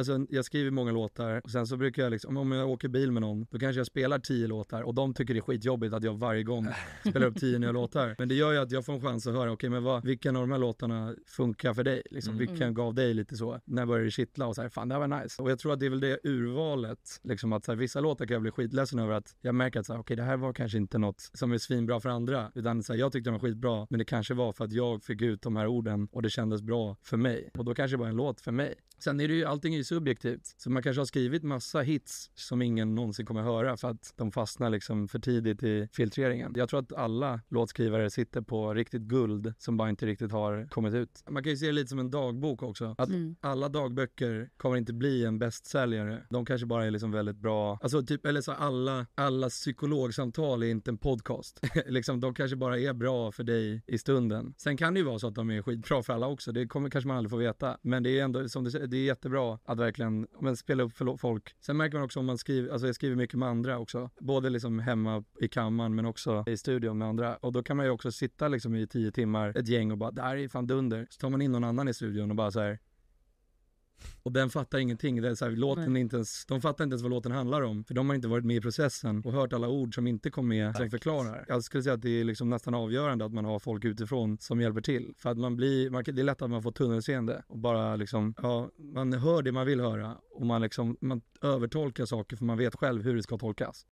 alltså jag skriver många låtar och sen så brukar jag liksom, om jag åker bil med någon, då kanske jag spelar tio låtar och de tycker det är skitjobbigt att jag varje gång spelar upp tio nya låtar. Men det gör ju att jag får en chans att höra, okej okay, men vad, vilken av de här låtarna funkar för dig? Liksom, mm. Vilken gav dig lite så? När började det kittla och så här, fan det här var nice. Och jag tror att det är väl det urvalet, liksom att så här, vissa låtar kan jag bli skitledsen över att jag märker att så här, okej okay, det här var kanske inte något som är svinbra för andra, utan så här, jag tyckte den var skitbra, men det kanske var för att jag fick ut de här orden och det kändes bra för mig. Och då kanske det var en låt för mig. Sen är det ju, allting är ju subjektivt. Så man kanske har skrivit massa hits som ingen någonsin kommer höra för att de fastnar liksom för tidigt i filtreringen. Jag tror att alla låtskrivare sitter på riktigt guld som bara inte riktigt har kommit ut. Man kan ju se det lite som en dagbok också. Att mm. alla dagböcker kommer inte bli en bästsäljare. De kanske bara är liksom väldigt bra, alltså typ, eller så alla, alla psykologsamtal är inte en podcast. liksom, de kanske bara är bra för dig i stunden. Sen kan det ju vara så att de är skitbra för alla också. Det kommer kanske man aldrig få veta. Men det är ändå, som du säger, det är jättebra att verkligen men, spela upp för folk. Sen märker man också om man skriver, alltså jag skriver mycket med andra också. Både liksom hemma i kammaren men också i studion med andra. Och då kan man ju också sitta liksom i tio timmar, ett gäng och bara, det här är fan dunder. Så tar man in någon annan i studion och bara så här, och den fattar ingenting. Det är så här, låten inte ens, de fattar inte ens vad låten handlar om. För de har inte varit med i processen och hört alla ord som inte kom med som förklarar. Jag skulle säga att det är liksom nästan avgörande att man har folk utifrån som hjälper till. För att man blir, man, det är lätt att man får tunnelseende och bara liksom, ja, man hör det man vill höra och man liksom, man övertolkar saker för man vet själv hur det ska tolkas.